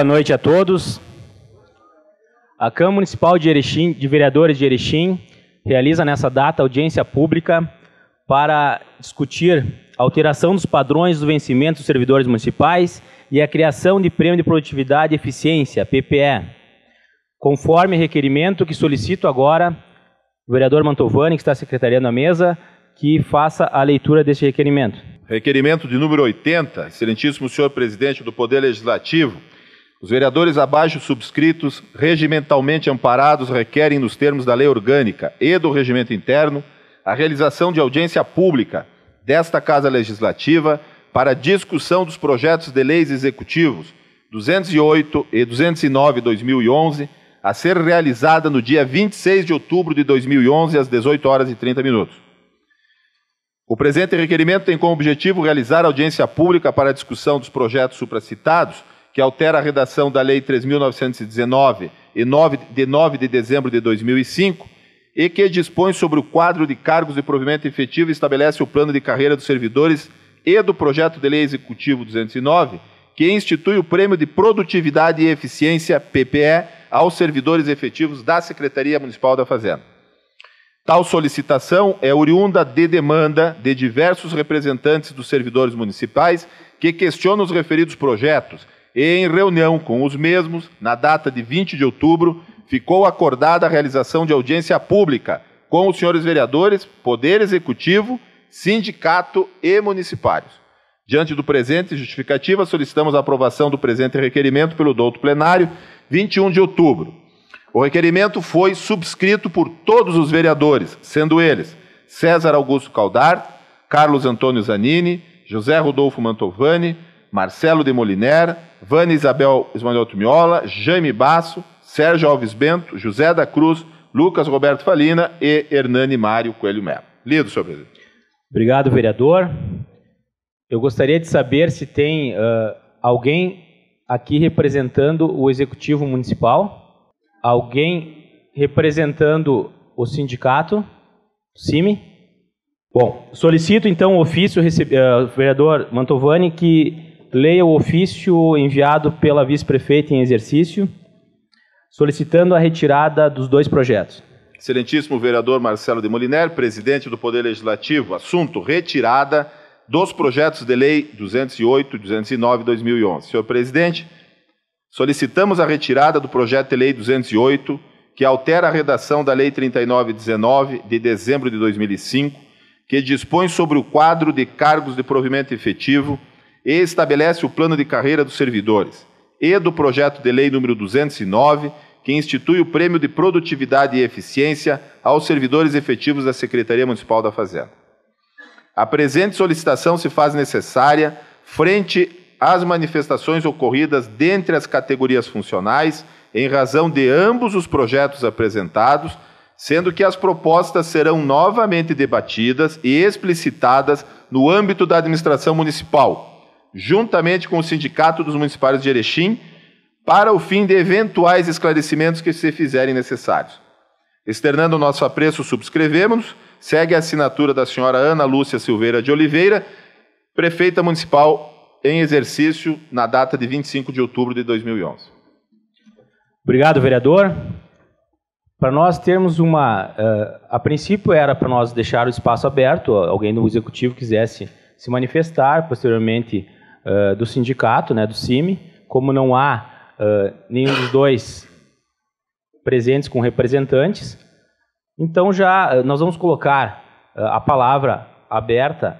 boa noite a todos. A Câmara Municipal de, Erechim, de Vereadores de Erechim realiza nessa data audiência pública para discutir a alteração dos padrões do vencimento dos servidores municipais e a criação de Prêmio de Produtividade e Eficiência, PPE, conforme requerimento que solicito agora o vereador Mantovani, que está secretariando a mesa, que faça a leitura desse requerimento. Requerimento de número 80, excelentíssimo senhor presidente do Poder Legislativo, os vereadores abaixo subscritos, regimentalmente amparados, requerem, nos termos da lei orgânica e do regimento interno, a realização de audiência pública desta Casa Legislativa para discussão dos projetos de leis executivos 208 e 209 2011, a ser realizada no dia 26 de outubro de 2011, às 18 horas e 30 minutos. O presente requerimento tem como objetivo realizar audiência pública para discussão dos projetos supracitados, que altera a redação da Lei 3.919, de 9 de dezembro de 2005, e que dispõe sobre o quadro de cargos de provimento efetivo e estabelece o plano de carreira dos servidores e do projeto de lei executivo 209, que institui o Prêmio de Produtividade e Eficiência, PPE, aos servidores efetivos da Secretaria Municipal da Fazenda. Tal solicitação é oriunda de demanda de diversos representantes dos servidores municipais que questionam os referidos projetos em reunião com os mesmos, na data de 20 de outubro, ficou acordada a realização de audiência pública com os senhores vereadores, Poder Executivo, Sindicato e municipários. Diante do presente justificativa, solicitamos a aprovação do presente requerimento pelo douto plenário, 21 de outubro. O requerimento foi subscrito por todos os vereadores, sendo eles César Augusto Caldar, Carlos Antônio Zanini, José Rodolfo Mantovani, Marcelo de Moliner, Vânia Isabel Ismael Tumiola, Jaime Basso, Sérgio Alves Bento, José da Cruz, Lucas Roberto Falina e Hernani Mário Coelho Melo. Lido, senhor presidente. Obrigado, vereador. Eu gostaria de saber se tem uh, alguém aqui representando o Executivo Municipal. Alguém representando o sindicato? CIMI? Bom, solicito então o ofício, uh, vereador Mantovani, que leia o ofício enviado pela vice-prefeita em exercício, solicitando a retirada dos dois projetos. Excelentíssimo vereador Marcelo de Moliner, presidente do Poder Legislativo, assunto retirada dos projetos de lei 208 e 209 2011. Senhor presidente, solicitamos a retirada do projeto de lei 208, que altera a redação da lei 3919 de dezembro de 2005, que dispõe sobre o quadro de cargos de provimento efetivo e estabelece o plano de carreira dos servidores, e do projeto de lei número 209, que institui o Prêmio de Produtividade e Eficiência aos servidores efetivos da Secretaria Municipal da Fazenda. A presente solicitação se faz necessária frente as manifestações ocorridas dentre as categorias funcionais em razão de ambos os projetos apresentados, sendo que as propostas serão novamente debatidas e explicitadas no âmbito da administração municipal, juntamente com o Sindicato dos Municipários de Erechim, para o fim de eventuais esclarecimentos que se fizerem necessários. Externando o nosso apreço, subscrevemos. Segue a assinatura da senhora Ana Lúcia Silveira de Oliveira, prefeita municipal em exercício na data de 25 de outubro de 2011. Obrigado, vereador. Para nós termos uma. Uh, a princípio era para nós deixar o espaço aberto, alguém do executivo quisesse se manifestar, posteriormente uh, do sindicato, né, do CIMI. Como não há uh, nenhum dos dois presentes com representantes, então já nós vamos colocar a palavra aberta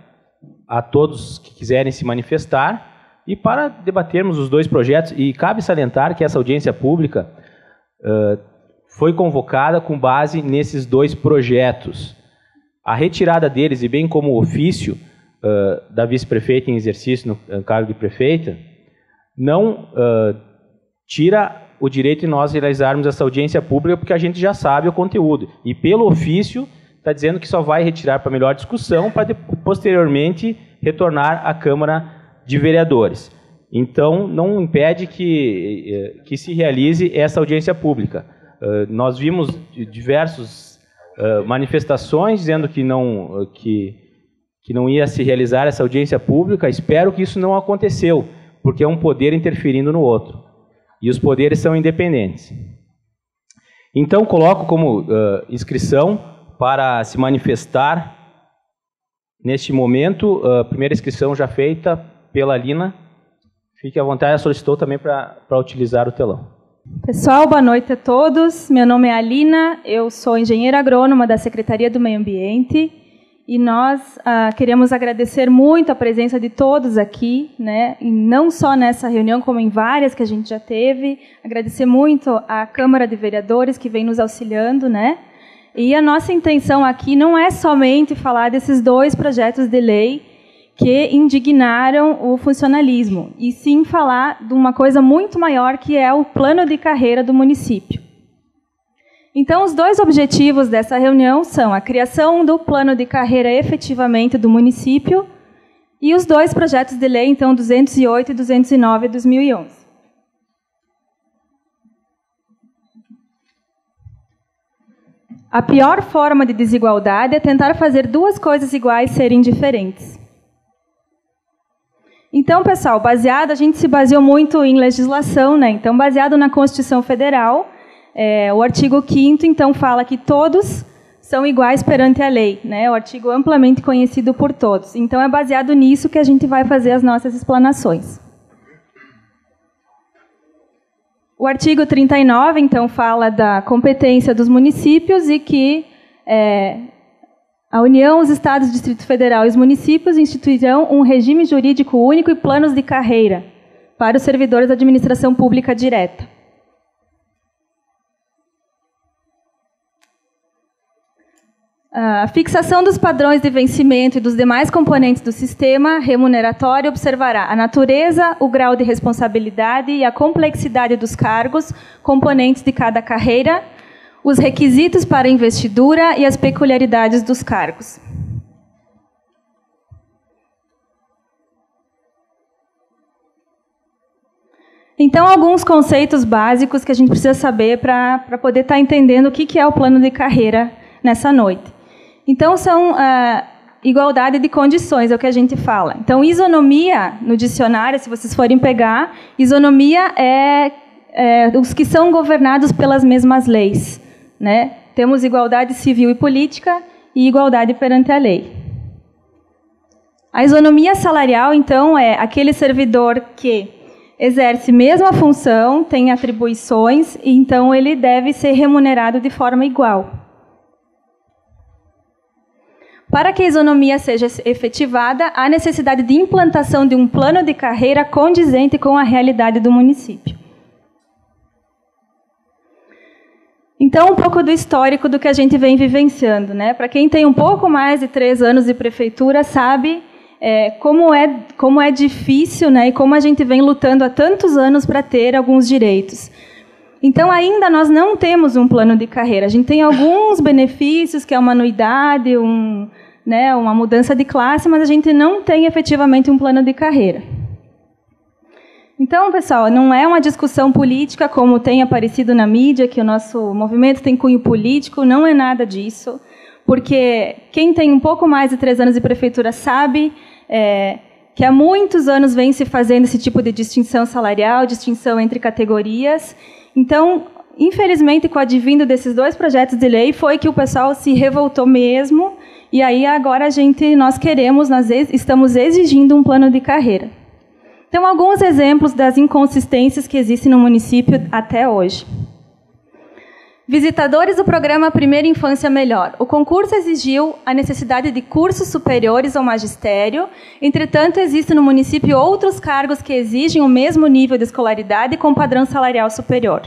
a todos que quiserem se manifestar e para debatermos os dois projetos. E cabe salientar que essa audiência pública uh, foi convocada com base nesses dois projetos. A retirada deles, e bem como o ofício uh, da vice-prefeita em exercício no cargo de prefeita, não uh, tira o direito de nós realizarmos essa audiência pública, porque a gente já sabe o conteúdo. E pelo ofício está dizendo que só vai retirar para melhor discussão, para posteriormente retornar à Câmara de Vereadores. Então, não impede que, que se realize essa audiência pública. Uh, nós vimos diversas uh, manifestações dizendo que não, que, que não ia se realizar essa audiência pública. Espero que isso não aconteceu, porque é um poder interferindo no outro. e os poderes são independentes. Então, coloco como uh, inscrição para se manifestar neste momento, a primeira inscrição já feita pela Lina. Fique à vontade, solicitou também para utilizar o telão. Pessoal, boa noite a todos. Meu nome é Alina, eu sou engenheira agrônoma da Secretaria do Meio Ambiente e nós ah, queremos agradecer muito a presença de todos aqui, né? E não só nessa reunião, como em várias que a gente já teve. Agradecer muito à Câmara de Vereadores que vem nos auxiliando, né? E a nossa intenção aqui não é somente falar desses dois projetos de lei que indignaram o funcionalismo, e sim falar de uma coisa muito maior que é o plano de carreira do município. Então, os dois objetivos dessa reunião são a criação do plano de carreira efetivamente do município e os dois projetos de lei, então 208 e 209 de 2011. A pior forma de desigualdade é tentar fazer duas coisas iguais serem diferentes. Então, pessoal, baseado, a gente se baseou muito em legislação, né? Então, baseado na Constituição Federal, é, o artigo 5 então fala que todos são iguais perante a lei, né? O artigo amplamente conhecido por todos. Então, é baseado nisso que a gente vai fazer as nossas explanações. O artigo 39, então, fala da competência dos municípios e que é, a União, os Estados, Distrito Federal e os municípios instituirão um regime jurídico único e planos de carreira para os servidores da administração pública direta. A fixação dos padrões de vencimento e dos demais componentes do sistema remuneratório observará a natureza, o grau de responsabilidade e a complexidade dos cargos, componentes de cada carreira, os requisitos para investidura e as peculiaridades dos cargos. Então, alguns conceitos básicos que a gente precisa saber para poder estar tá entendendo o que, que é o plano de carreira nessa noite. Então, são uh, igualdade de condições, é o que a gente fala. Então, isonomia, no dicionário, se vocês forem pegar, isonomia é, é os que são governados pelas mesmas leis. Né? Temos igualdade civil e política e igualdade perante a lei. A isonomia salarial, então, é aquele servidor que exerce mesma função, tem atribuições, e então ele deve ser remunerado de forma igual. Para que a isonomia seja efetivada, há necessidade de implantação de um plano de carreira condizente com a realidade do município. Então, um pouco do histórico do que a gente vem vivenciando. Né? Para quem tem um pouco mais de três anos de prefeitura, sabe é, como, é, como é difícil né? e como a gente vem lutando há tantos anos para ter alguns direitos. Então, ainda nós não temos um plano de carreira. A gente tem alguns benefícios, que é uma anuidade, um, né, uma mudança de classe, mas a gente não tem efetivamente um plano de carreira. Então, pessoal, não é uma discussão política como tem aparecido na mídia, que o nosso movimento tem cunho político, não é nada disso, porque quem tem um pouco mais de três anos de prefeitura sabe é, que há muitos anos vem se fazendo esse tipo de distinção salarial, distinção entre categorias. Então, infelizmente, com o advindo desses dois projetos de lei, foi que o pessoal se revoltou mesmo, e aí agora a gente, nós queremos, nós estamos exigindo um plano de carreira. Então, alguns exemplos das inconsistências que existem no município até hoje. Visitadores do programa Primeira Infância Melhor. O concurso exigiu a necessidade de cursos superiores ao magistério, entretanto, existem no município outros cargos que exigem o mesmo nível de escolaridade com padrão salarial superior.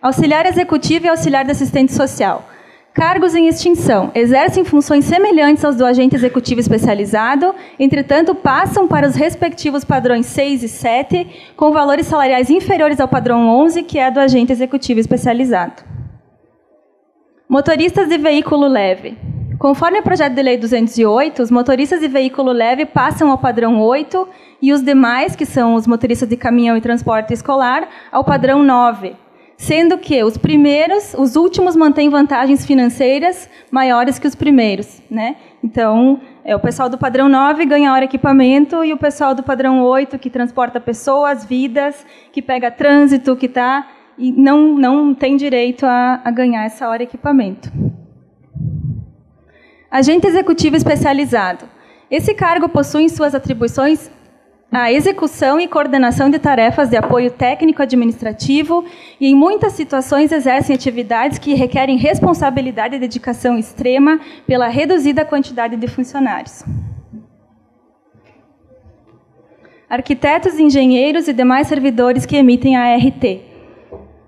Auxiliar executivo e auxiliar de assistente social. Cargos em extinção exercem funções semelhantes aos do agente executivo especializado, entretanto, passam para os respectivos padrões 6 e 7, com valores salariais inferiores ao padrão 11, que é do agente executivo especializado. Motoristas de veículo leve. Conforme o projeto de lei 208, os motoristas de veículo leve passam ao padrão 8 e os demais, que são os motoristas de caminhão e transporte escolar, ao padrão 9 sendo que os primeiros, os últimos mantêm vantagens financeiras maiores que os primeiros, né? Então, É o pessoal do padrão 9 ganha hora equipamento e o pessoal do padrão 8 que transporta pessoas, vidas, que pega trânsito, que está e não, não tem direito a, a ganhar essa hora equipamento. Agente executivo especializado. Esse cargo possui em suas atribuições a execução e coordenação de tarefas de apoio técnico-administrativo e, em muitas situações, exercem atividades que requerem responsabilidade e dedicação extrema pela reduzida quantidade de funcionários. Arquitetos, engenheiros e demais servidores que emitem a ART.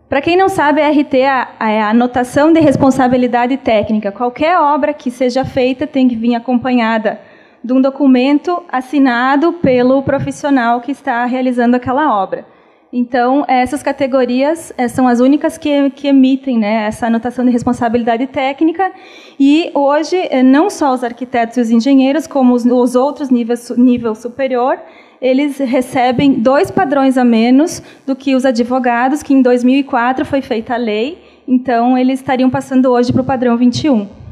Para quem não sabe, a RT é a anotação de responsabilidade técnica. Qualquer obra que seja feita tem que vir acompanhada de um documento assinado pelo profissional que está realizando aquela obra. Então, essas categorias eh, são as únicas que, que emitem né, essa anotação de responsabilidade técnica. E hoje, eh, não só os arquitetos e os engenheiros, como os, os outros níveis nível superior, eles recebem dois padrões a menos do que os advogados, que em 2004 foi feita a lei. Então, eles estariam passando hoje para o padrão 21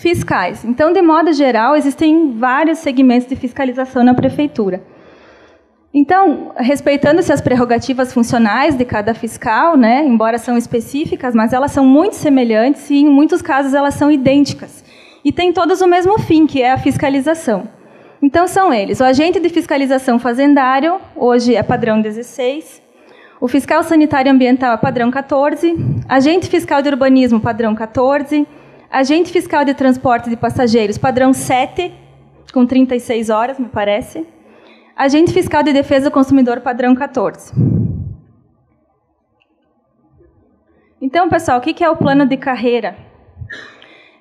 fiscais. Então, de modo geral, existem vários segmentos de fiscalização na prefeitura. Então, respeitando-se as prerrogativas funcionais de cada fiscal, né, embora são específicas, mas elas são muito semelhantes e, em muitos casos, elas são idênticas. E têm todos o mesmo fim, que é a fiscalização. Então, são eles: o agente de fiscalização fazendário, hoje é padrão 16, o fiscal sanitário ambiental é padrão 14, agente fiscal de urbanismo, padrão 14, Agente fiscal de transporte de passageiros, padrão 7, com 36 horas, me parece. Agente fiscal de defesa do consumidor, padrão 14. Então, pessoal, o que é o plano de carreira?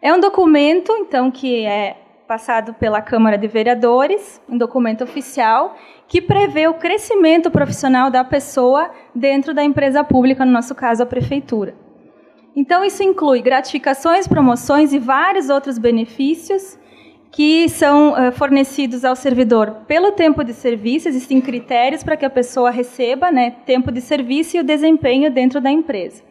É um documento, então, que é passado pela Câmara de Vereadores, um documento oficial que prevê o crescimento profissional da pessoa dentro da empresa pública, no nosso caso, a prefeitura. Então, isso inclui gratificações, promoções e vários outros benefícios que são uh, fornecidos ao servidor pelo tempo de serviço. Existem critérios para que a pessoa receba né, tempo de serviço e o desempenho dentro da empresa.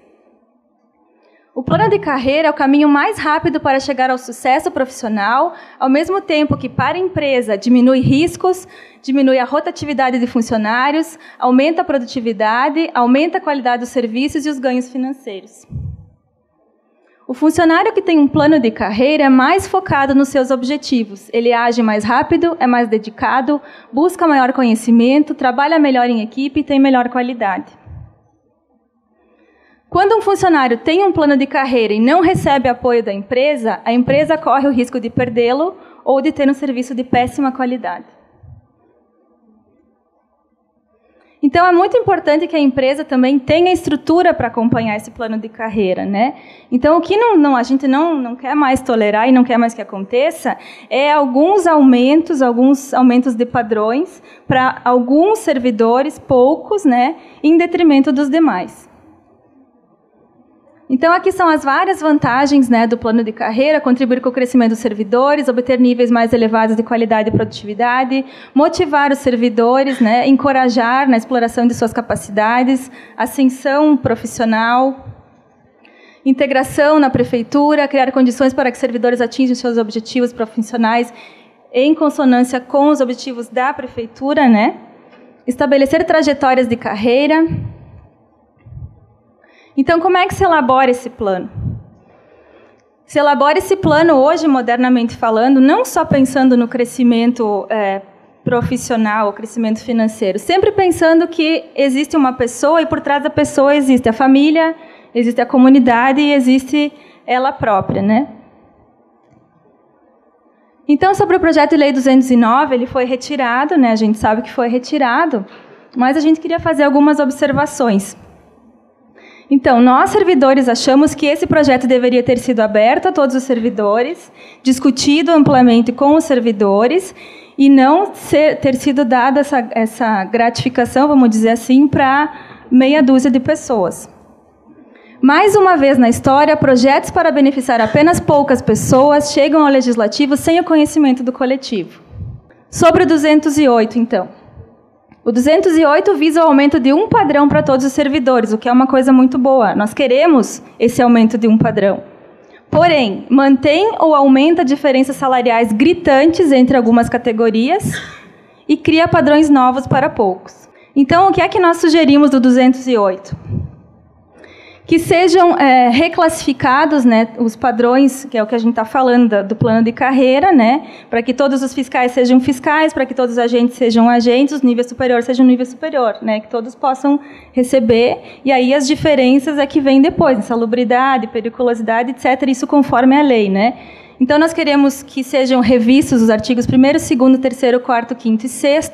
O plano de carreira é o caminho mais rápido para chegar ao sucesso profissional, ao mesmo tempo que, para a empresa, diminui riscos, diminui a rotatividade de funcionários, aumenta a produtividade, aumenta a qualidade dos serviços e os ganhos financeiros. O funcionário que tem um plano de carreira é mais focado nos seus objetivos. Ele age mais rápido, é mais dedicado, busca maior conhecimento, trabalha melhor em equipe e tem melhor qualidade. Quando um funcionário tem um plano de carreira e não recebe apoio da empresa, a empresa corre o risco de perdê-lo ou de ter um serviço de péssima qualidade. Então é muito importante que a empresa também tenha estrutura para acompanhar esse plano de carreira, né? Então o que não, não, a gente não, não quer mais tolerar e não quer mais que aconteça é alguns aumentos, alguns aumentos de padrões para alguns servidores, poucos, né, em detrimento dos demais. Então, aqui são as várias vantagens né, do plano de carreira: contribuir com o crescimento dos servidores, obter níveis mais elevados de qualidade e produtividade, motivar os servidores, né, encorajar na exploração de suas capacidades, ascensão profissional, integração na prefeitura, criar condições para que servidores atinjam seus objetivos profissionais em consonância com os objetivos da prefeitura, né? estabelecer trajetórias de carreira então, como é que se elabora esse plano? Se elabora esse plano hoje, modernamente falando, não só pensando no crescimento é, profissional, o crescimento financeiro, sempre pensando que existe uma pessoa e por trás da pessoa existe a família, existe a comunidade e existe ela própria, né? Então, sobre o projeto de lei 209, ele foi retirado, né? A gente sabe que foi retirado, mas a gente queria fazer algumas observações. Então, nós servidores achamos que esse projeto deveria ter sido aberto a todos os servidores, discutido amplamente com os servidores e não ser, ter sido dada essa, essa gratificação, vamos dizer assim, para meia dúzia de pessoas. Mais uma vez na história, projetos para beneficiar apenas poucas pessoas chegam ao legislativo sem o conhecimento do coletivo. Sobre o 208, então. O 208 visa o aumento de um padrão para todos os servidores, o que é uma coisa muito boa. Nós queremos esse aumento de um padrão. Porém, mantém ou aumenta diferenças salariais gritantes entre algumas categorias e cria padrões novos para poucos. Então, o que é que nós sugerimos do 208? Que sejam é, reclassificados né, os padrões, que é o que a gente está falando do, plano de carreira, né, para que todos os fiscais sejam fiscais, para que todos os agentes sejam agentes, os níveis superiores sejam nível superior, né, que todos possam receber, e aí as diferenças é que vêm depois, insalubridade, periculosidade, etc., isso conforme a lei. Né. Então, nós queremos que sejam revistos os artigos 1, 2, 3, 4, 5 e 6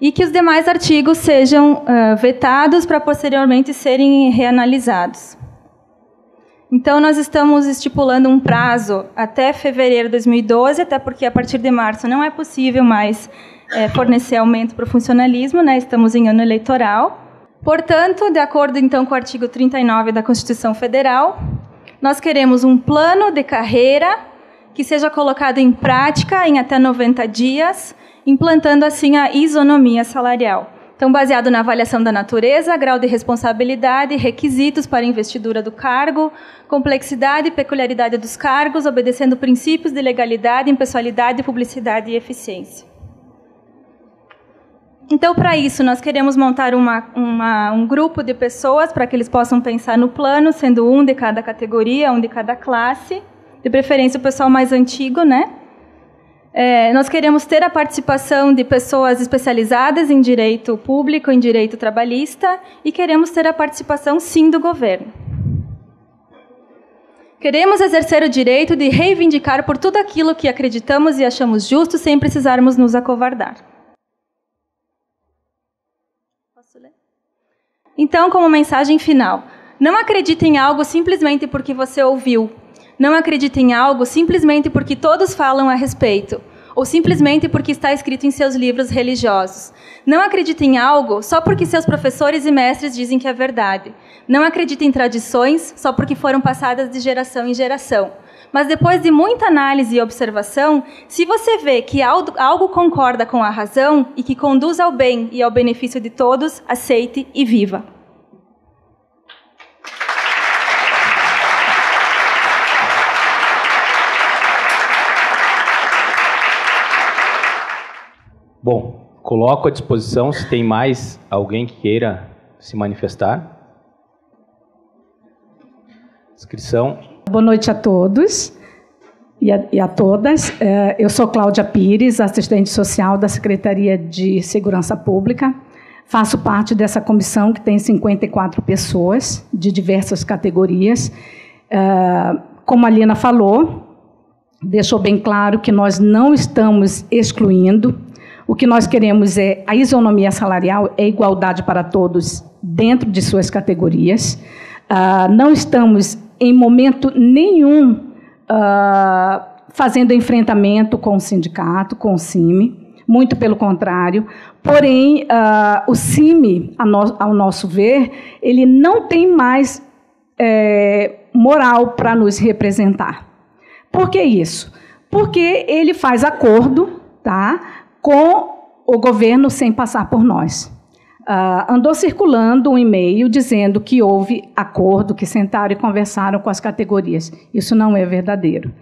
e que os demais artigos sejam uh, vetados para posteriormente serem reanalisados. Então, nós estamos estipulando um prazo até fevereiro de 2012, até porque a partir de março não é possível mais é, fornecer aumento para o funcionalismo, né? estamos em ano eleitoral. Portanto, de acordo então com o artigo 39 da Constituição Federal, nós queremos um plano de carreira que seja colocado em prática em até 90 dias, implantando assim a isonomia salarial. Então, baseado na avaliação da natureza, grau de responsabilidade, requisitos para investidura do cargo, complexidade e peculiaridade dos cargos, obedecendo princípios de legalidade, impessoalidade, publicidade e eficiência. Então, para isso, nós queremos montar uma, uma, um grupo de pessoas para que eles possam pensar no plano, sendo um de cada categoria, um de cada classe, de preferência o pessoal mais antigo, né? É, nós queremos ter a participação de pessoas especializadas em direito público, em direito trabalhista, e queremos ter a participação, sim, do governo. Queremos exercer o direito de reivindicar por tudo aquilo que acreditamos e achamos justo, sem precisarmos nos acovardar. Então, como mensagem final, não acredite em algo simplesmente porque você ouviu, não acredite em algo simplesmente porque todos falam a respeito, ou simplesmente porque está escrito em seus livros religiosos. Não acredite em algo só porque seus professores e mestres dizem que é verdade. Não acredite em tradições só porque foram passadas de geração em geração. Mas depois de muita análise e observação, se você vê que algo concorda com a razão e que conduz ao bem e ao benefício de todos, aceite e viva. Bom, coloco à disposição se tem mais alguém que queira se manifestar. Inscrição. Boa noite a todos e a, e a todas. É, eu sou Cláudia Pires, assistente social da Secretaria de Segurança Pública. Faço parte dessa comissão que tem 54 pessoas de diversas categorias. É, como a Lina falou, deixou bem claro que nós não estamos excluindo o que nós queremos é a isonomia salarial, é igualdade para todos dentro de suas categorias. Uh, não estamos, em momento nenhum, uh, fazendo enfrentamento com o sindicato, com o CIMI, muito pelo contrário. Porém, uh, o CIMI, no, ao nosso ver, ele não tem mais é, moral para nos representar. Por que isso? Porque ele faz acordo tá, com o governo sem passar por nós. Uh, andou circulando um e-mail dizendo que houve acordo, que sentaram e conversaram com as categorias. Isso não é verdadeiro.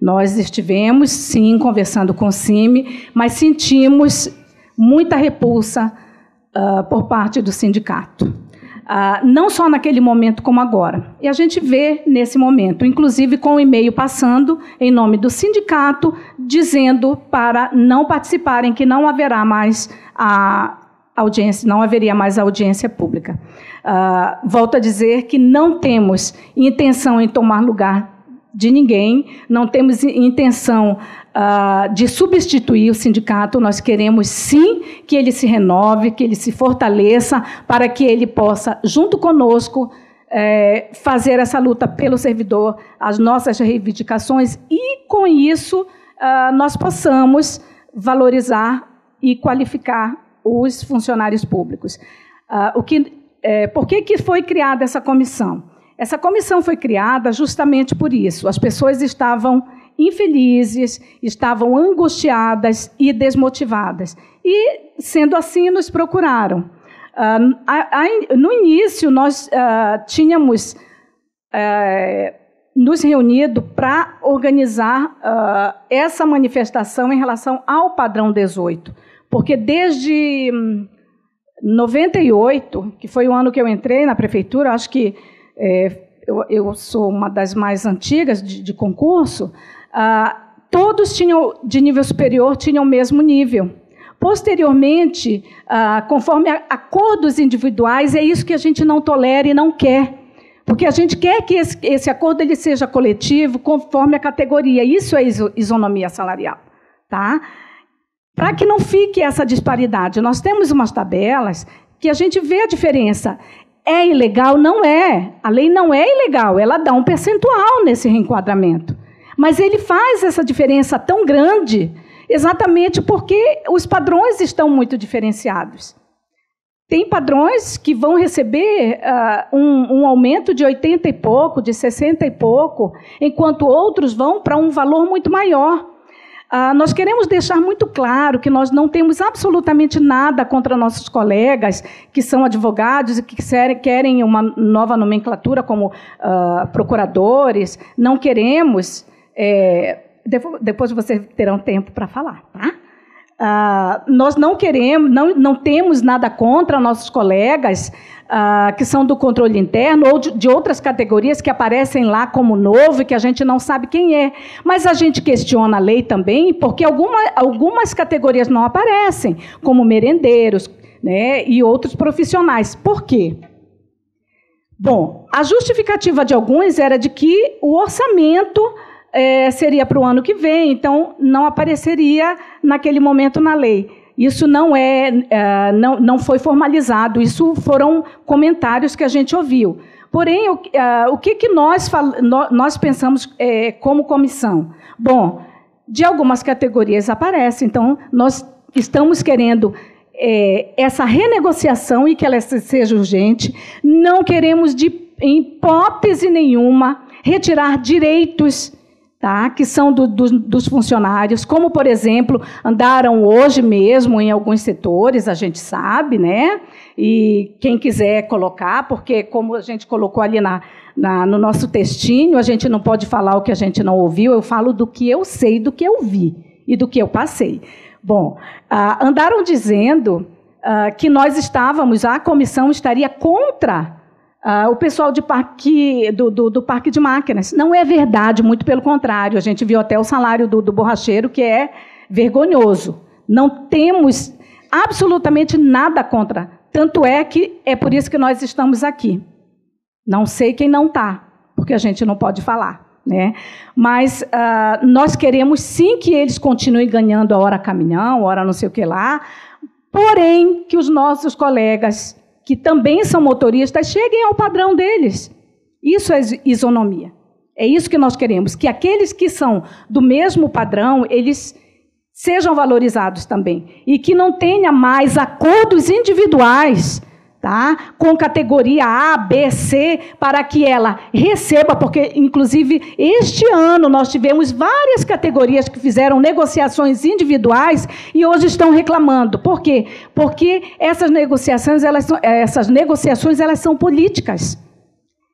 Nós estivemos, sim, conversando com o CIMI, mas sentimos muita repulsa uh, por parte do sindicato. Ah, não só naquele momento como agora. E a gente vê nesse momento, inclusive com o e-mail passando em nome do sindicato, dizendo para não participarem, que não haverá mais a audiência, não haveria mais audiência pública. Ah, volto a dizer que não temos intenção em tomar lugar de ninguém, não temos intenção uh, de substituir o sindicato, nós queremos sim que ele se renove, que ele se fortaleça, para que ele possa, junto conosco, é, fazer essa luta pelo servidor, as nossas reivindicações, e com isso uh, nós possamos valorizar e qualificar os funcionários públicos. Uh, o que, é, por que, que foi criada essa comissão? Essa comissão foi criada justamente por isso. As pessoas estavam infelizes, estavam angustiadas e desmotivadas. E, sendo assim, nos procuraram. Uh, no início, nós uh, tínhamos uh, nos reunido para organizar uh, essa manifestação em relação ao padrão 18. Porque desde 98, hum, que foi o ano que eu entrei na prefeitura, acho que é, eu, eu, sou uma das mais antigas de, de concurso, uh, todos tinham, de nível superior, tinham o mesmo nível. Posteriormente, ah, conforme acordos individuais, é isso que a gente não tolera e não quer. Porque a gente quer que esse, esse acordo ele seja coletivo, conforme a categoria. Isso é isonomia salarial. Tá? Para que não fique essa disparidade, nós temos umas tabelas que a gente vê a diferença. É ilegal? Não é. A lei não é ilegal, ela dá um percentual nesse reenquadramento. Mas ele faz essa diferença tão grande exatamente porque os padrões estão muito diferenciados. Tem padrões que vão receber uh, um, um, aumento de 80 e pouco, de 60 e pouco, enquanto outros vão para um valor muito maior. Uh, nós queremos deixar muito claro que nós não temos absolutamente nada contra nossos colegas que são advogados e que querem uma nova nomenclatura como uh, procuradores. Não queremos. É, depois vocês terão tempo para falar, tá? Uh, nós não queremos, não, não temos nada contra nossos colegas uh, que são do controle interno ou de, de, outras categorias que aparecem lá como novo e que a gente não sabe quem é. Mas a gente questiona a lei também porque alguma, algumas categorias não aparecem, como merendeiros né, e outros profissionais. Por quê? Bom, a justificativa de alguns era de que o orçamento é, seria para o ano que vem, então não apareceria naquele momento na lei. Isso não é, é, não, não foi formalizado, isso foram comentários que a gente ouviu. Porém, o, é, o que, que nós, nós pensamos é, como comissão? Bom, de algumas categorias aparece, então nós estamos querendo é, essa renegociação e que ela seja urgente, não queremos de em hipótese nenhuma retirar direitos tá? que são do, do, dos funcionários, como, por exemplo, andaram hoje mesmo em alguns setores, a gente sabe, né? E quem quiser colocar, porque, como a gente colocou ali na, na, no nosso textinho, a gente não pode falar o que a gente não ouviu, eu falo do que eu sei, do que eu vi e do que eu passei. Bom, ah, andaram dizendo ah, que nós estávamos, a comissão estaria contra Uh, o pessoal de parque, do, do, do, parque de máquinas. Não é verdade, muito pelo contrário. A gente viu até o salário do, do borracheiro, que é vergonhoso. Não temos absolutamente nada contra. Tanto é que é por isso que nós estamos aqui. Não sei quem não está, porque a gente não pode falar. Né? Mas uh, nós queremos sim que eles continuem ganhando a hora caminhão, a hora não sei o que lá, porém que os nossos colegas que também são motoristas, cheguem ao padrão deles. Isso é isonomia. É isso que nós queremos, que aqueles que são do mesmo padrão, eles sejam valorizados também e que não tenha mais acordos individuais tá? com categoria A, B, C, para que ela receba, porque, inclusive, este ano nós tivemos várias categorias que fizeram negociações individuais e hoje estão reclamando. Por quê? Porque essas negociações, elas são, essas negociações, elas são políticas.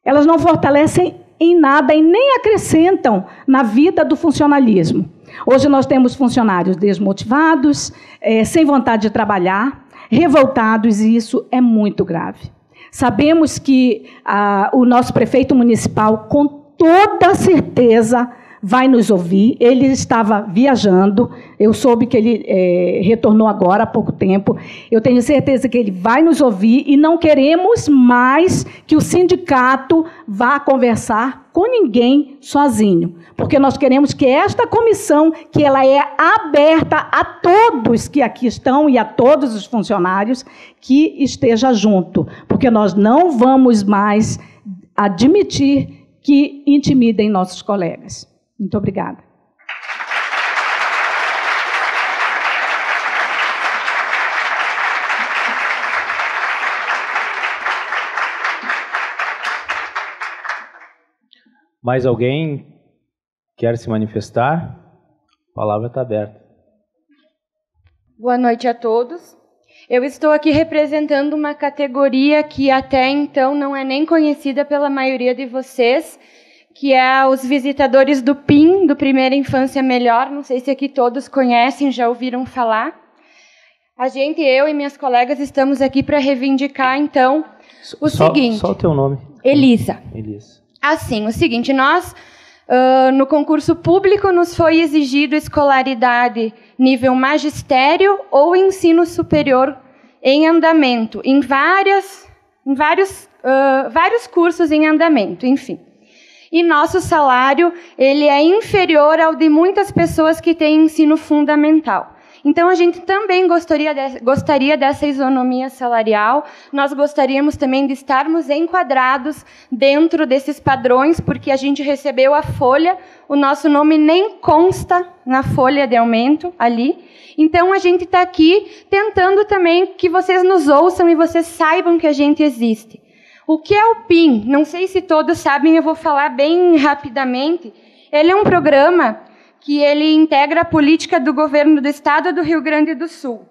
Elas não fortalecem em nada e nem acrescentam na vida do funcionalismo. Hoje nós temos funcionários desmotivados, é, sem vontade de trabalhar, revoltados e isso é muito grave. Sabemos que ah, o nosso prefeito municipal, com toda certeza, vai nos ouvir. Ele estava viajando, eu soube que ele é, retornou agora há pouco tempo. Eu tenho certeza que ele vai nos ouvir e não queremos mais que o sindicato vá conversar com ninguém sozinho, porque nós queremos que esta comissão, que ela é aberta a todos que aqui estão e a todos os funcionários, que esteja junto, porque nós não vamos mais admitir que intimidem nossos colegas. Muito obrigada. Mais alguém quer se manifestar? A palavra está aberta. Boa noite a todos. Eu estou aqui representando uma categoria que até então não é nem conhecida pela maioria de vocês, que é os visitadores do PIN, do Primeira Infância Melhor. Não sei se aqui todos conhecem, já ouviram falar. A gente, eu e minhas colegas, estamos aqui para reivindicar, então, o só, seguinte. Só o teu nome. Elisa. Elisa. Assim, o seguinte, nós, uh, no concurso público, nos foi exigido escolaridade nível magistério ou ensino superior em andamento, em, várias, em vários, uh, vários cursos em andamento, enfim. E nosso salário ele é inferior ao de muitas pessoas que têm ensino fundamental. Então, a gente também gostaria, de, gostaria dessa isonomia salarial, nós gostaríamos também de estarmos enquadrados dentro desses padrões, porque a gente recebeu a folha, o nosso nome nem consta na folha de aumento ali. Então, a gente está aqui tentando também que vocês nos ouçam e vocês saibam que a gente existe. O que é o PIN? Não sei se todos sabem, eu vou falar bem rapidamente. Ele é um programa que ele integra a política do governo do estado do Rio Grande do Sul.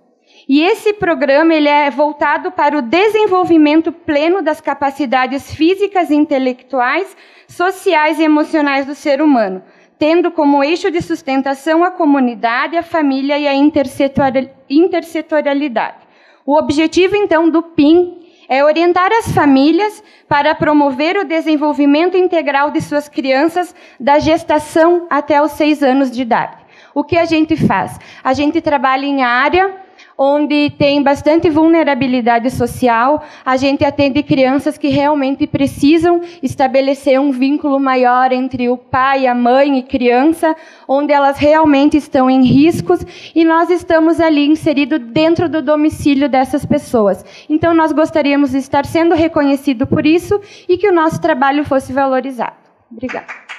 E esse programa ele é voltado para o desenvolvimento pleno das capacidades físicas intelectuais, sociais e emocionais do ser humano, tendo como eixo de sustentação a comunidade, a família e a intersetorialidade. O objetivo, então, do PIN é orientar as famílias para promover o desenvolvimento integral de suas crianças da gestação até os seis anos de idade. O que a gente faz? A gente trabalha em área onde tem bastante vulnerabilidade social, a gente atende crianças que realmente precisam estabelecer um vínculo maior entre o pai, a mãe e criança, onde elas realmente estão em riscos e nós estamos ali inseridos dentro do domicílio dessas pessoas. Então nós gostaríamos de estar sendo reconhecido por isso e que o nosso trabalho fosse valorizado. Obrigada.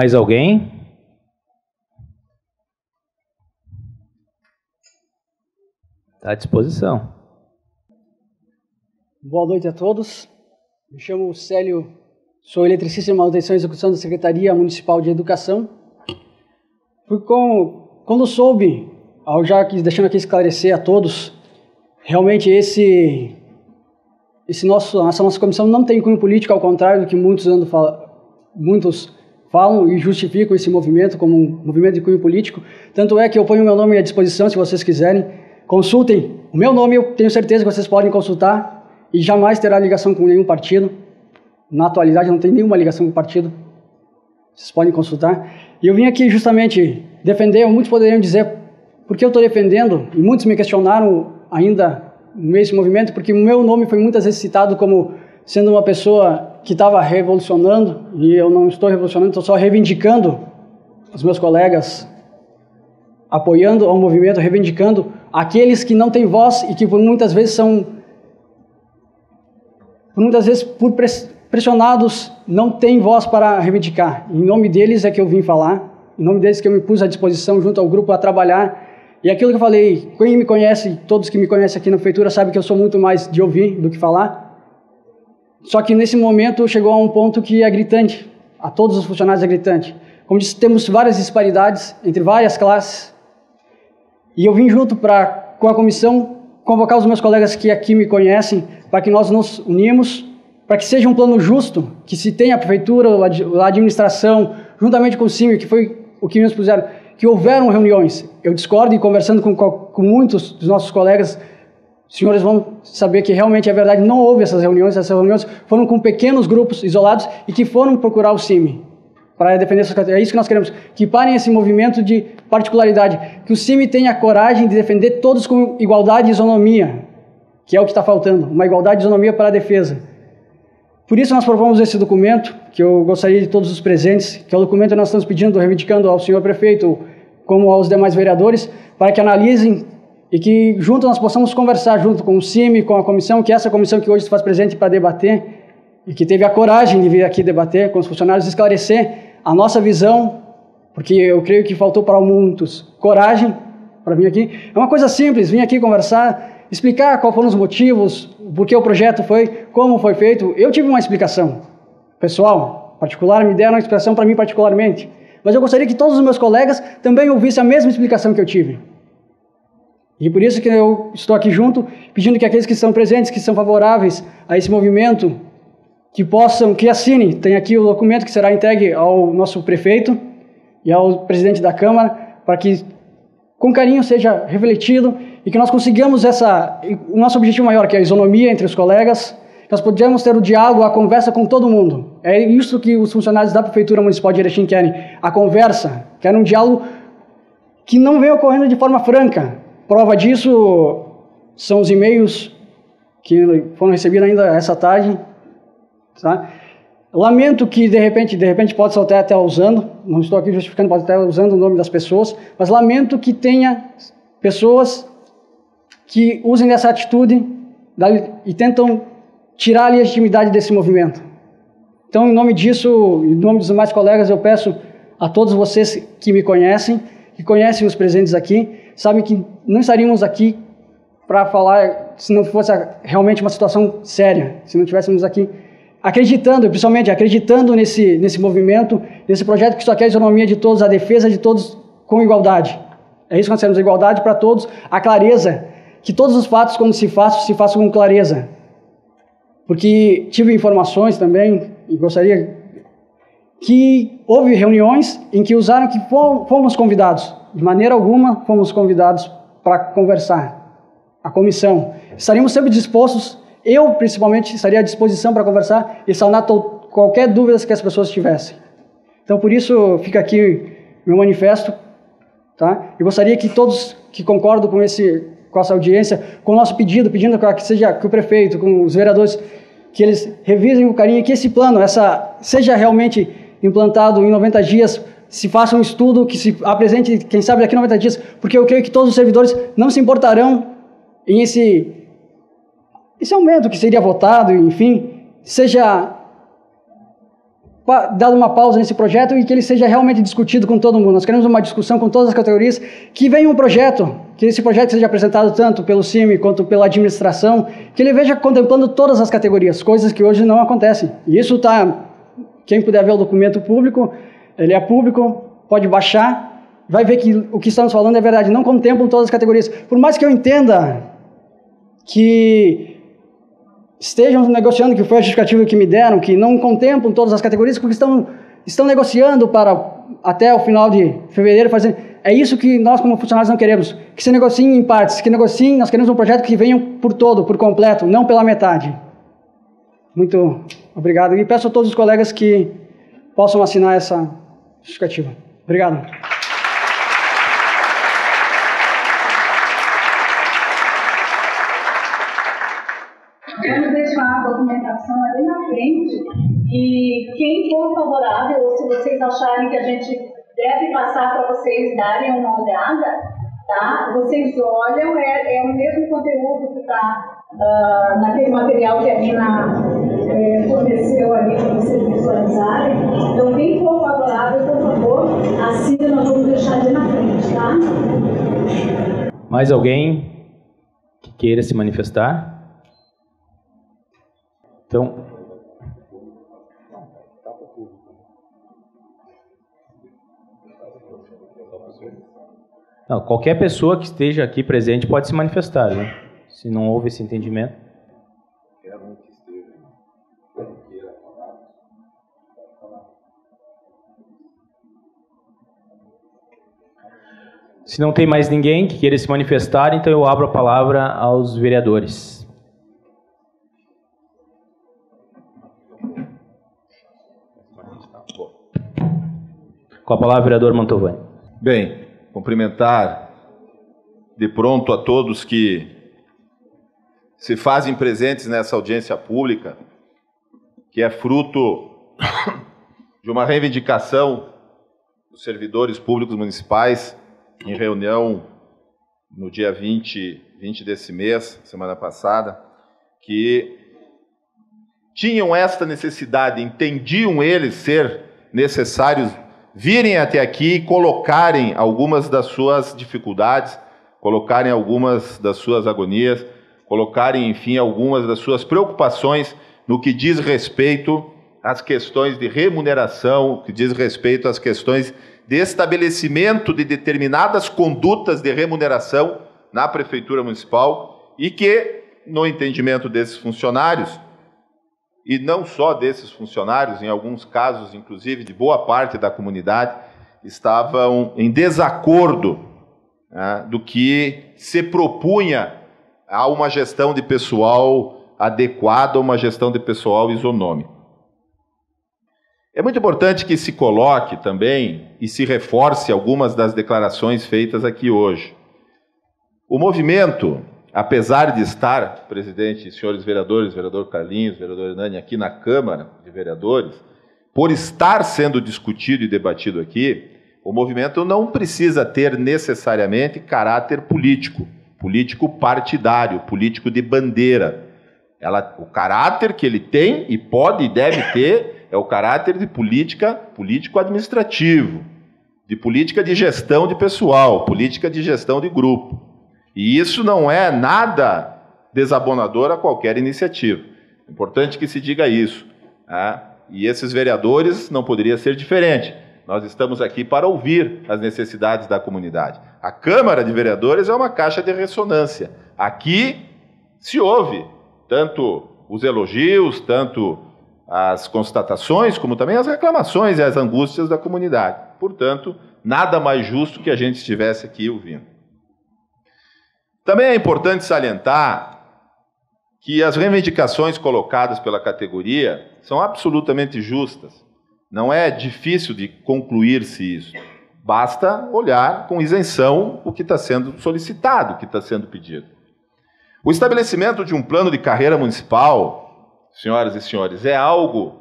Mais alguém? Está à disposição. Boa noite a todos. Me chamo Célio, sou eletricista em manutenção e execução da Secretaria Municipal de Educação. Fui com, quando soube, ao já deixando aqui esclarecer a todos, realmente esse, esse nosso, essa nossa comissão não tem cunho político, ao contrário do que muitos andam muitos falam e justificam esse movimento como um movimento de cunho político. Tanto é que eu ponho meu nome à disposição, se vocês quiserem. Consultem o meu nome, eu tenho certeza que vocês podem consultar e jamais terá ligação com nenhum partido. Na atualidade não tem nenhuma ligação com partido. Vocês podem consultar. E eu vim aqui justamente defender, muitos poderiam dizer por que eu estou defendendo, e muitos me questionaram ainda desse movimento, porque o meu nome foi muitas vezes citado como sendo uma pessoa que estava revolucionando, e eu não estou revolucionando, estou só reivindicando os meus colegas, apoiando o movimento, reivindicando aqueles que não têm voz e que por muitas vezes são, por muitas vezes por pressionados, não têm voz para reivindicar. Em nome deles é que eu vim falar, em nome deles que eu me pus à disposição junto ao grupo a trabalhar. E aquilo que eu falei, quem me conhece, todos que me conhecem aqui na feitura sabem que eu sou muito mais de ouvir do que falar. Só que nesse momento chegou a um ponto que é gritante, a todos os funcionários é gritante. Como disse, temos várias disparidades entre várias classes. E eu vim junto para com a comissão convocar os meus colegas que aqui me conhecem para que nós nos unimos, para que seja um plano justo, que se tenha a prefeitura, a administração, juntamente com o CIMI, que foi o que nos puseram, que houveram reuniões. Eu discordo e conversando com, com muitos dos nossos colegas, os senhores vão saber que realmente é verdade, não houve essas reuniões, essas reuniões foram com pequenos grupos isolados e que foram procurar o CIMI para defender suas categorias. É isso que nós queremos, que parem esse movimento de particularidade, que o CIMI tenha coragem de defender todos com igualdade e isonomia, que é o que está faltando, uma igualdade e isonomia para a defesa. Por isso nós propomos esse documento, que eu gostaria de todos os presentes, que é o documento que nós estamos pedindo, reivindicando ao senhor prefeito, como aos demais vereadores, para que analisem e que juntos nós possamos conversar junto com o CIMI, com a comissão, que é essa comissão que hoje se faz presente para debater e que teve a coragem de vir aqui debater com os funcionários, esclarecer a nossa visão, porque eu creio que faltou para muitos coragem para vir aqui. É uma coisa simples, vir aqui conversar, explicar quais foram os motivos, por que o projeto foi, como foi feito. Eu tive uma explicação pessoal, particular, me deram uma explicação para mim particularmente, mas eu gostaria que todos os meus colegas também ouvissem a mesma explicação que eu tive. E por isso que eu estou aqui junto, pedindo que aqueles que estão presentes, que são favoráveis a esse movimento, que possam, que assinem. Tem aqui o documento que será entregue ao nosso prefeito e ao presidente da Câmara, para que com carinho seja refletido e que nós consigamos essa, o nosso objetivo maior, que é a isonomia entre os colegas, nós podemos ter o diálogo, a conversa com todo mundo. É isso que os funcionários da Prefeitura Municipal de Erechim querem, a conversa, querem um diálogo que não vem ocorrendo de forma franca. Prova disso são os e-mails que foram recebidos ainda essa tarde. Tá? Lamento que de repente, de repente pode estar até usando, não estou aqui justificando, pode estar usando o nome das pessoas, mas lamento que tenha pessoas que usem dessa atitude e tentam tirar a legitimidade desse movimento. Então, em nome disso, em nome dos demais colegas, eu peço a todos vocês que me conhecem, que conhecem os presentes aqui, sabem que não estaríamos aqui para falar se não fosse realmente uma situação séria, se não estivéssemos aqui acreditando, principalmente acreditando nesse, nesse movimento, nesse projeto que só quer a isonomia de todos, a defesa de todos com igualdade. É isso que nós temos, igualdade para todos, a clareza, que todos os fatos, quando se façam, se façam com clareza. Porque tive informações também, e gostaria que houve reuniões em que usaram que fomos convidados. De maneira alguma fomos convidados para conversar. A comissão. Estaríamos sempre dispostos eu, principalmente, estaria à disposição para conversar e sanar qualquer dúvida que as pessoas tivessem. Então, por isso, fica aqui meu manifesto. Tá? E gostaria que todos que concordam com, esse, com essa audiência, com o nosso pedido, pedindo que seja que o prefeito, com os vereadores, que eles revisem com carinho que esse plano essa, seja realmente implantado em 90 dias, se faça um estudo, que se apresente, quem sabe, daqui a 90 dias, porque eu creio que todos os servidores não se importarão em esse esse aumento que seria votado, enfim, seja dado uma pausa nesse projeto e que ele seja realmente discutido com todo mundo. Nós queremos uma discussão com todas as categorias, que venha um projeto, que esse projeto seja apresentado tanto pelo CIMI quanto pela administração, que ele veja contemplando todas as categorias, coisas que hoje não acontecem. E isso está, quem puder ver o documento público, ele é público, pode baixar, vai ver que o que estamos falando é verdade, não contemplam todas as categorias. Por mais que eu entenda que estejam negociando, que foi a justificativa que me deram, que não contemplam todas as categorias, porque estão, estão negociando para até o final de fevereiro fazer. É isso que nós, como funcionários, não queremos. Que se negociem em partes, que negociem, nós queremos um projeto que venha por todo, por completo, não pela metade. Muito obrigado. E peço a todos os colegas que possam assinar essa justificativa. Obrigado. documentação ali na frente e quem for favorável, ou se vocês acharem que a gente deve passar para vocês darem uma olhada, tá? Vocês olham, é, é o mesmo conteúdo que está uh, ah, naquele material que a Nina é, forneceu ali para vocês visualizarem. Então, quem for favorável, por favor, assine, nós vamos deixar ali na frente, tá? Mais alguém que queira se manifestar? Então, não, qualquer pessoa que esteja aqui presente pode se manifestar, né? se não houve esse entendimento. Se não tem mais ninguém que queira se manifestar, então eu abro a palavra aos vereadores. Com a palavra, vereador Mantovani. Bem, cumprimentar de pronto a todos que se fazem presentes nessa audiência pública, que é fruto de uma reivindicação dos servidores públicos municipais em reunião no dia 20, 20 desse mês, semana passada, que tinham esta necessidade, entendiam eles ser necessários virem até aqui e colocarem algumas das suas dificuldades, colocarem algumas das suas agonias, colocarem, enfim, algumas das suas preocupações no que diz respeito às questões de remuneração, que diz respeito às questões de estabelecimento de determinadas condutas de remuneração na Prefeitura Municipal e que, no entendimento desses funcionários, e não só desses funcionários, em alguns casos, inclusive, de boa parte da comunidade, estavam em desacordo né, do que se propunha a uma gestão de pessoal adequada, uma gestão de pessoal isonômica. É muito importante que se coloque também e se reforce algumas das declarações feitas aqui hoje. O movimento, apesar de estar, presidente senhores vereadores, vereador Carlinhos, vereador Nani, aqui na Câmara de Vereadores, por estar sendo discutido e debatido aqui, o movimento não precisa ter necessariamente caráter político, político partidário, político de bandeira. Ela, o caráter que ele tem e pode e deve ter é o caráter de política político-administrativo, de política de gestão de pessoal, política de gestão de grupo. E isso não é nada desabonador a qualquer iniciativa. É importante que se diga isso. Né? E esses vereadores não poderia ser diferente. Nós estamos aqui para ouvir as necessidades da comunidade. A Câmara de Vereadores é uma caixa de ressonância. Aqui se ouve tanto os elogios, tanto as constatações, como também as reclamações e as angústias da comunidade. Portanto, nada mais justo que a gente estivesse aqui ouvindo. Também é importante salientar que as reivindicações colocadas pela categoria são absolutamente justas. Não é difícil de concluir-se isso. Basta olhar com isenção o que está sendo solicitado, o que está sendo pedido. O estabelecimento de um plano de carreira municipal senhoras e senhores, é algo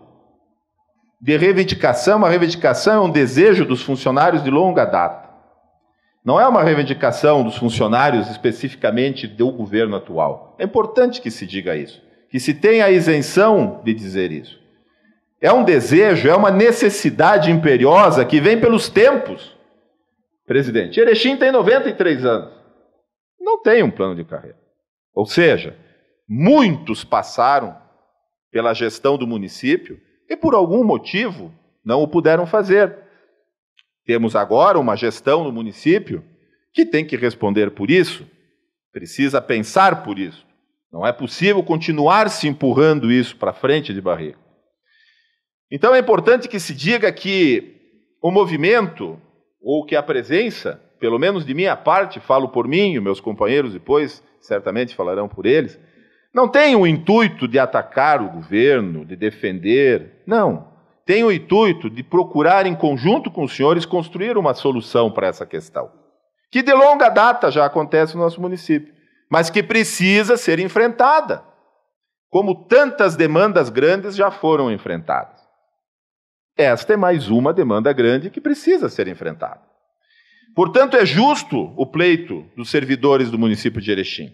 de reivindicação, uma reivindicação é um desejo dos funcionários de longa data. Não é uma reivindicação dos funcionários especificamente do governo atual. É importante que se diga isso, que se tenha a isenção de dizer isso. É um desejo, é uma necessidade imperiosa que vem pelos tempos. Presidente, Erechim tem 93 anos. Não tem um plano de carreira. Ou seja, muitos passaram pela gestão do município e por algum motivo não o puderam fazer. Temos agora uma gestão no município que tem que responder por isso, precisa pensar por isso. Não é possível continuar se empurrando isso para frente de barriga. Então é importante que se diga que o movimento, ou que a presença, pelo menos de minha parte, falo por mim, e meus companheiros depois certamente falarão por eles, não tem o intuito de atacar o governo, de defender. Não. Tem o intuito de procurar, em conjunto com os senhores, construir uma solução para essa questão. Que de longa data já acontece no nosso município, mas que precisa ser enfrentada. Como tantas demandas grandes já foram enfrentadas. Esta é mais uma demanda grande que precisa ser enfrentada. Portanto, é justo o pleito dos servidores do município de Erechim.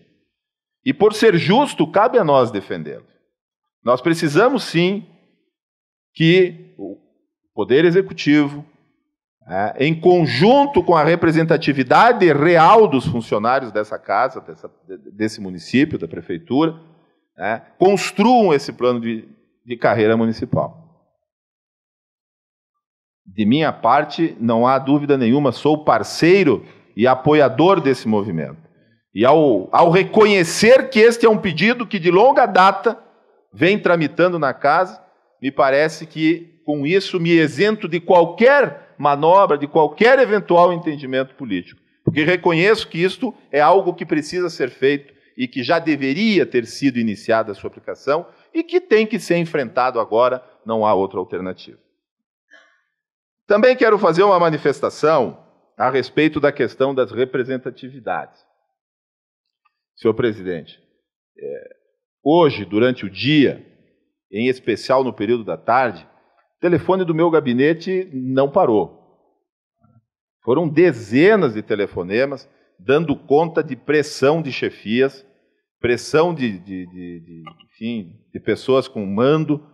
E por ser justo, cabe a nós defendê-lo. Nós precisamos sim que o Poder Executivo, é, em conjunto com a representatividade real dos funcionários dessa casa, dessa, desse município, da prefeitura, é, construam esse plano de, de carreira municipal. De minha parte, não há dúvida nenhuma, sou parceiro e apoiador desse movimento. E ao, ao reconhecer que este é um pedido que de longa data vem tramitando na casa, me parece que com isso me isento de qualquer manobra, de qualquer eventual entendimento político. Porque reconheço que isto é algo que precisa ser feito e que já deveria ter sido iniciada a sua aplicação e que tem que ser enfrentado agora, não há outra alternativa. Também quero fazer uma manifestação a respeito da questão das representatividades. Senhor presidente, é, hoje, durante o dia, em especial no período da tarde, o telefone do meu gabinete não parou. Foram dezenas de telefonemas dando conta de pressão de chefias, pressão de, de, de, de, enfim, de pessoas com mando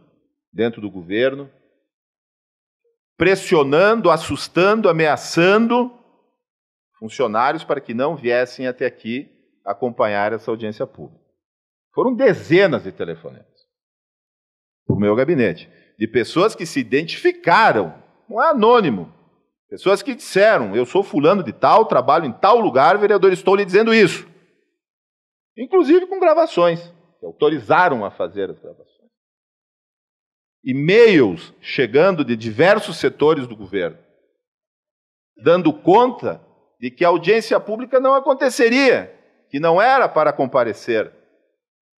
dentro do governo, pressionando, assustando, ameaçando funcionários para que não viessem até aqui acompanhar essa audiência pública. Foram dezenas de telefonemas para o meu gabinete, de pessoas que se identificaram, não é anônimo, pessoas que disseram: Eu sou fulano de tal, trabalho em tal lugar, vereador, estou lhe dizendo isso. inclusive com gravações, que autorizaram a fazer as gravações. E-mails chegando de diversos setores do governo, dando conta de que a audiência pública não aconteceria, que não era para comparecer.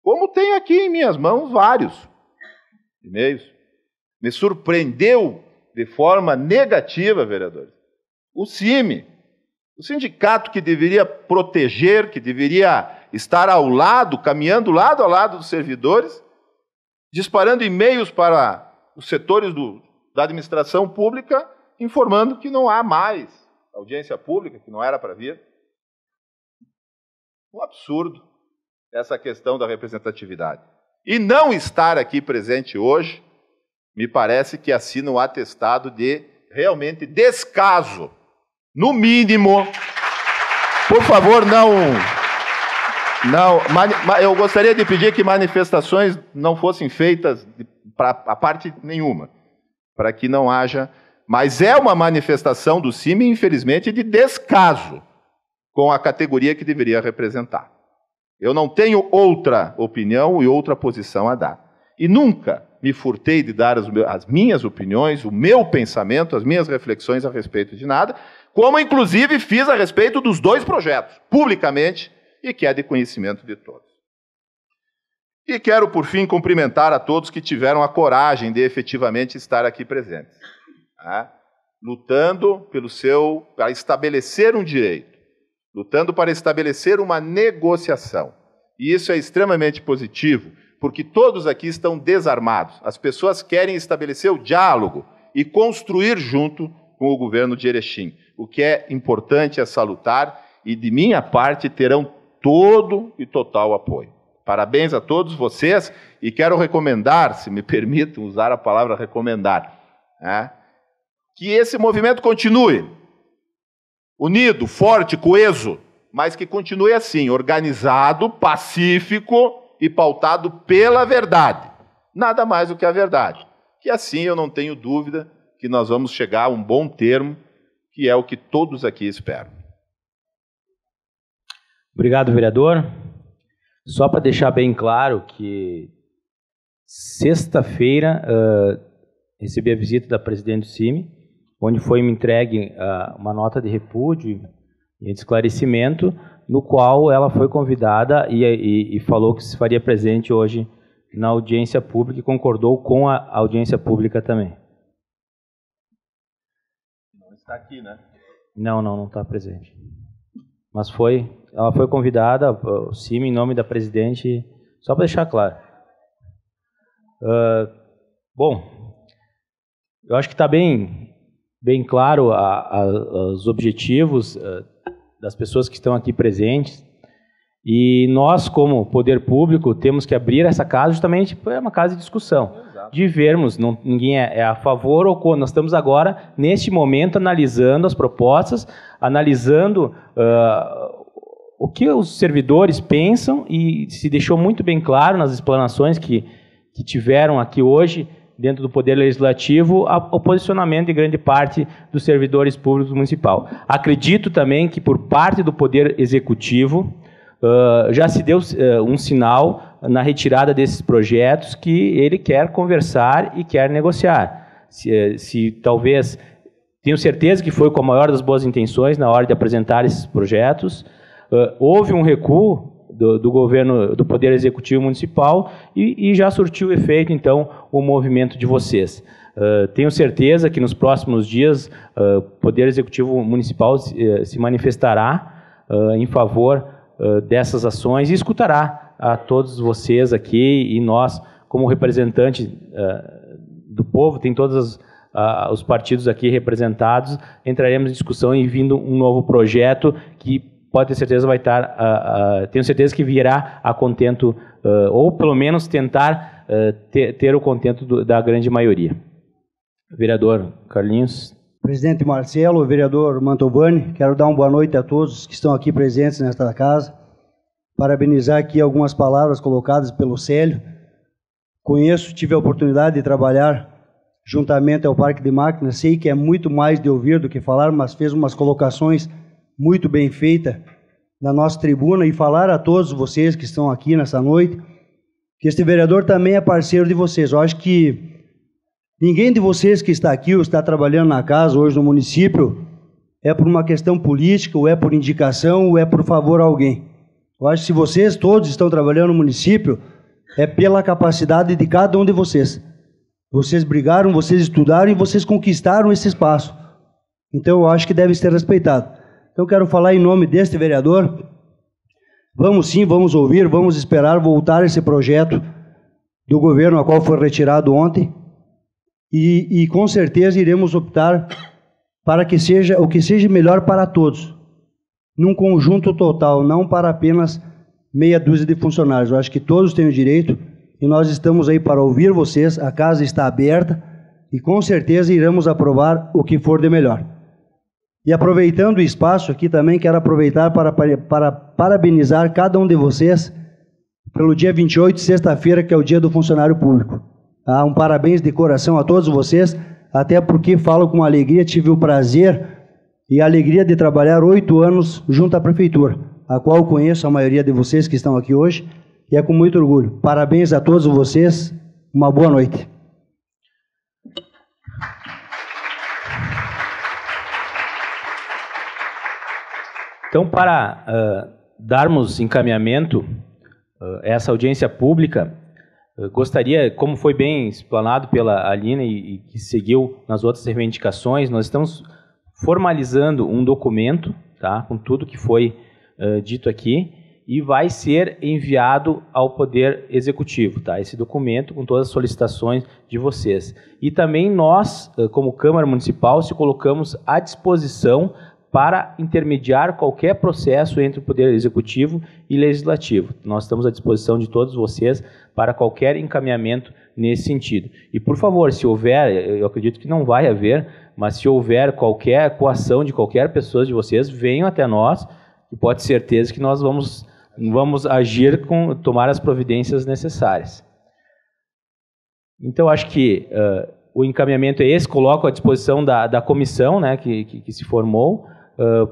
Como tenho aqui em minhas mãos vários e-mails. Me surpreendeu de forma negativa, vereadores. O CIMI, o sindicato que deveria proteger, que deveria estar ao lado, caminhando lado a lado dos servidores, disparando e-mails para os setores do, da administração pública, informando que não há mais audiência pública, que não era para vir. Um absurdo essa questão da representatividade. E não estar aqui presente hoje, me parece que assina um atestado de realmente descaso. No mínimo, por favor, não. Não, eu gostaria de pedir que manifestações não fossem feitas para a parte nenhuma, para que não haja. Mas é uma manifestação do CIMI, infelizmente, de descaso com a categoria que deveria representar. Eu não tenho outra opinião e outra posição a dar. E nunca me furtei de dar as, as minhas opiniões, o meu pensamento, as minhas reflexões a respeito de nada, como inclusive fiz a respeito dos dois projetos, publicamente, e que é de conhecimento de todos. E quero, por fim, cumprimentar a todos que tiveram a coragem de efetivamente estar aqui presentes, tá? lutando pelo seu, para estabelecer um direito lutando para estabelecer uma negociação. E isso é extremamente positivo, porque todos aqui estão desarmados. As pessoas querem estabelecer o diálogo e construir junto com o governo de Erechim. O que é importante, é salutar e, de minha parte, terão todo e total apoio. Parabéns a todos vocês e quero recomendar, se me permitem usar a palavra recomendar, né, que esse movimento continue, unido, forte, coeso, mas que continue assim, organizado, pacífico e pautado pela verdade. Nada mais do que a verdade. Que assim eu não tenho dúvida que nós vamos chegar a um bom termo, que é o que todos aqui esperam. Obrigado, vereador. Só para deixar bem claro que sexta-feira uh, recebi a visita da presidente do CIMI, onde foi me entregue uh, uma nota de repúdio e de esclarecimento, no qual ela foi convidada e, e, e, falou que se faria presente hoje na audiência pública e concordou com a audiência pública também. Não está aqui, né? Não, não, não está presente. Mas foi, ela foi convidada, sim, em nome da presidente, só para deixar claro. Uh, bom, eu acho que está bem bem claro a, a, os objetivos uh, das pessoas que estão aqui presentes. E nós, como poder público, temos que abrir essa casa justamente é uma casa de discussão, Exato. de vermos, não, ninguém é, é, a favor ou contra. Nós estamos agora, neste momento, analisando as propostas, analisando uh, o que os servidores pensam e se deixou muito bem claro nas explanações que, que tiveram aqui hoje, dentro do Poder Legislativo, o posicionamento de grande parte dos servidores públicos municipal. Acredito também que, por parte do Poder Executivo, uh, já se deu uh, um sinal na retirada desses projetos que ele quer conversar e quer negociar. Se, uh, se talvez. Tenho certeza que foi com a maior das boas intenções na hora de apresentar esses projetos. houve um recuo do, do, governo, do Poder Executivo Municipal e, e, já surtiu efeito, então, o movimento de vocês. Uh, tenho certeza que nos próximos dias uh, o Poder Executivo Municipal se, uh, se manifestará em favor dessas ações e escutará a todos vocês aqui e nós, como representante do povo, tem todos os partidos aqui representados, entraremos em discussão e vindo um novo projeto que pode ter certeza vai estar, uh, uh, tenho certeza que virá a contento, uh, ou pelo menos tentar ter, ter, o contento do, da grande maioria. Vereador Carlinhos. Presidente Marcelo, vereador Mantovani, quero dar uma boa noite a todos que estão aqui presentes nesta casa. Parabenizar aqui algumas palavras colocadas pelo Célio. Conheço, tive a oportunidade de trabalhar juntamente ao Parque de Máquinas. Sei que é muito mais de ouvir do que falar, mas fez umas colocações muito bem feita na nossa tribuna e falar a todos vocês que estão aqui nessa noite que este vereador também é parceiro de vocês. Eu acho que ninguém de vocês que está aqui ou está trabalhando na casa hoje no município é por uma questão política, ou é por indicação, ou é por favor a alguém. Eu acho que se vocês todos estão trabalhando no município, é pela capacidade de cada um de vocês. Vocês brigaram, vocês estudaram e vocês conquistaram esse espaço. Então eu acho que deve ser respeitado. Então quero falar em nome deste vereador. Vamos sim, vamos ouvir, vamos esperar voltar esse projeto do governo, a qual foi retirado ontem. E, e com certeza iremos optar para que seja o que seja melhor para todos, num conjunto total, não para apenas meia dúzia de funcionários. Eu acho que todos têm o direito e nós estamos aí para ouvir vocês. A casa está aberta e com certeza iremos aprovar o que for de melhor. E aproveitando o espaço aqui também, quero aproveitar para, para parabenizar cada um de vocês pelo dia 28, sexta-feira, que é o dia do funcionário público. Ah, um parabéns de coração a todos vocês, até porque falo com alegria, tive o prazer e a alegria de trabalhar oito anos junto à prefeitura, a qual conheço a maioria de vocês que estão aqui hoje, e é com muito orgulho. Parabéns a todos vocês, uma boa noite. Então, para uh, darmos encaminhamento a uh, essa audiência pública, uh, gostaria, como foi bem explanado pela Alina e, e, que seguiu nas outras reivindicações, nós estamos formalizando um documento, tá, com tudo que foi dito aqui, e vai ser enviado ao Poder Executivo, tá? Esse documento com todas as solicitações de vocês. E também nós, como Câmara Municipal, se colocamos à disposição para intermediar qualquer processo entre o Poder Executivo e Legislativo. Nós estamos à disposição de todos vocês para qualquer encaminhamento nesse sentido. E, por favor, se houver, eu acredito que não vai haver, mas se houver qualquer coação de qualquer pessoa de vocês, venham até nós e pode ter certeza que nós vamos, vamos agir com tomar as providências necessárias. Então, acho que uh, o encaminhamento é esse, coloco à disposição da, da comissão né, que, que, que se formou,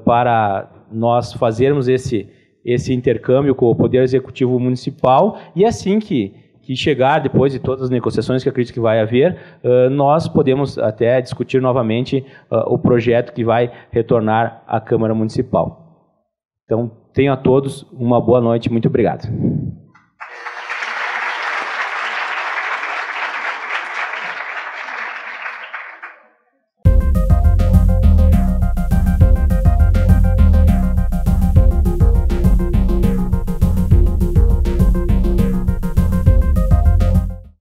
para nós fazermos esse, esse intercâmbio com o Poder Executivo Municipal e assim que, que chegar, depois de todas as negociações que acredito que vai haver, uh, nós podemos até discutir novamente uh, o projeto que vai retornar à Câmara Municipal. Então, tenham a todos uma boa noite, muito obrigado.